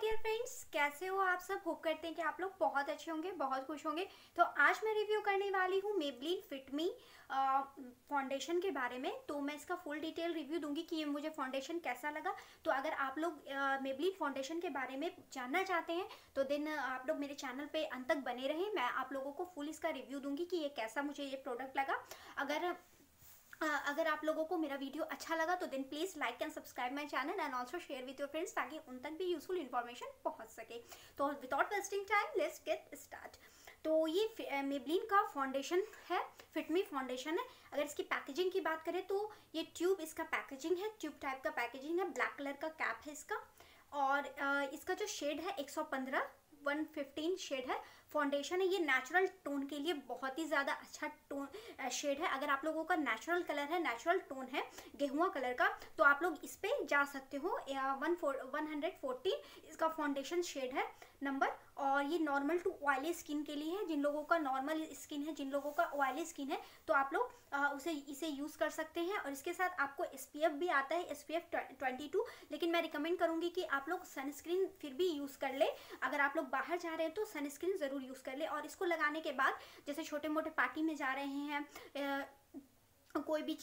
Dear friends कैसे हो आप सब? होप करते हैं कि आप लोग बहुत अच्छे होंगे, बहुत खुश होंगे। तो आज मैं रिव्यू करने वाली हूँ मेबलिन फिटमी फाउंडेशन के बारे में। तो मैं इसका फुल डिटेल रिव्यू दूँगी कि ये मुझे फाउंडेशन कैसा लगा। तो अगर आप लोग मेबलिन फाउंडेशन के बारे में जानना चाहते हैं तो देन आप लोग मेरे चैनल पे अंत तक बने रहें। मैं आप लोगों को फुल इसका रिव्यू दूँगी कि ये कैसा मुझे ये प्रोडक्ट लगा। अगर अगर आप लोगों को मेरा वीडियो अच्छा लगा तो then please like and subscribe my channel and also share with your friends ताकि उन तक भी यूजफुल इन्फॉर्मेशन पहुँच सके। तो without wasting time let's get start तो ये मेबलिन का फाउंडेशन है फिटमी फाउंडेशन है। अगर इसकी पैकेजिंग की बात करें तो ये ट्यूब इसका पैकेजिंग है ट्यूब टाइप का पैकेजिंग है ब्लैक कलर का कैप है इसका। और इसका जो शेड है 115 115 शेड है। फाउंडेशन है, ये नेचुरल टोन के लिए बहुत ही ज़्यादा अच्छा टोन शेड है। अगर आप लोगों का नेचुरल कलर है नेचुरल टोन है गेहुआ कलर का तो आप लोग इस पर जा सकते हो। वन वन हंड्रेड फोर्टीन इसका फाउंडेशन शेड है नंबर और ये नॉर्मल टू ऑयली स्किन के लिए है। जिन लोगों का नॉर्मल स्किन है, जिन लोगों का ऑयली स्किन है तो आप लोग उसे, इसे यूज़ कर सकते हैं। और इसके साथ आपको एसपीएफ भी आता है एस पी लेकिन मैं रिकमेंड करूँगी कि आप लोग सनस्क्रीन फिर भी यूज़ कर ले। अगर आप लोग बाहर जा रहे हैं तो सनस्क्रीन ज़रूर यूज़ कर ले। और इसको लगाने के बाद, जैसे छोटे मोटे पार्टी में जा रहे हैं कोई भी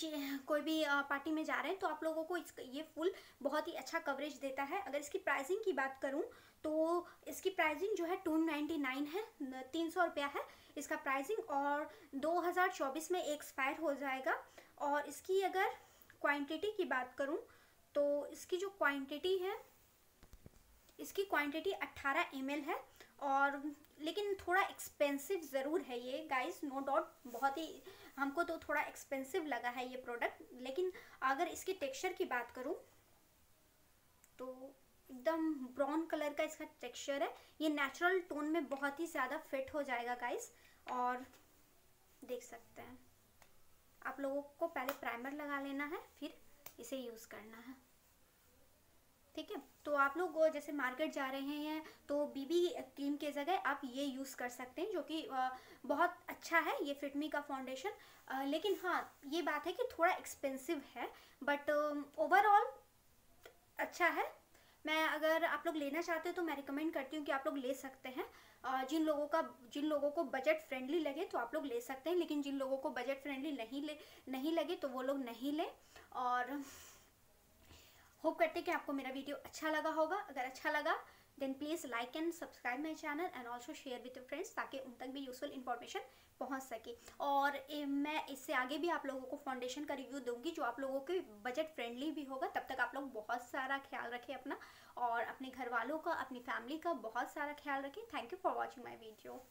कोई भी पार्टी में जा रहे हैं तो आप लोगों को इस, ये फुल बहुत ही अच्छा कवरेज देता है। अगर इसकी प्राइसिंग की बात करूँ तो इसकी प्राइसिंग जो है टू नाइन्टी नाइन है तीन सौ रुपया है इसका प्राइसिंग और 2024 में एक्सपायर हो जाएगा। और इसकी अगर क्वांटिटी की बात करूँ तो इसकी जो क्वांटिटी है इसकी क्वांटिटी 18 एम है और लेकिन थोड़ा एक्सपेंसिव ज़रूर है ये गाइस नो डाउट बहुत ही, हमको तो थोड़ा एक्सपेंसिव लगा है ये प्रोडक्ट लेकिन अगर इसके टेक्सचर की बात करूँ तो एकदम ब्राउन कलर का इसका टेक्सचर है। ये नेचुरल टोन में बहुत ही ज़्यादा फिट हो जाएगा गाइस और देख सकते हैं। आप लोगों को पहले प्राइमर लगा लेना है, फिर इसे यूज़ करना है। आप लोग जैसे मार्केट जा रहे हैं तो बीबी क्रीम के जगह आप ये यूज़ कर सकते हैं, जो कि बहुत अच्छा है, ये फिटमी का फाउंडेशन लेकिन हाँ ये बात है कि थोड़ा एक्सपेंसिव है बट ओवरऑल अच्छा है। मैं अगर आप लोग लेना चाहते हो तो मैं रिकमेंड करती हूँ कि आप लोग ले सकते हैं। जिन लोगों का, जिन लोगों को बजट फ्रेंडली लगे तो आप लोग ले सकते हैं, लेकिन जिन लोगों को बजट फ्रेंडली नहीं ले, नहीं लगे तो वो लोग नहीं लें। और होप करते कि आपको मेरा वीडियो अच्छा लगा होगा। अगर अच्छा लगा then please like and subscribe my channel and also share with friends ताकि उन तक भी यूजफुल इन्फॉर्मेशन पहुँच सके। और ए, मैं इससे आगे भी आप लोगों को फाउंडेशन का रिव्यू दूँगी जो आप लोगों के बजट फ्रेंडली भी होगा तब तक आप लोग बहुत सारा ख्याल रखें अपना। और अपने घर वालों का अपनी फैमिली का बहुत सारा ख्याल रखें। Thank you for watching my video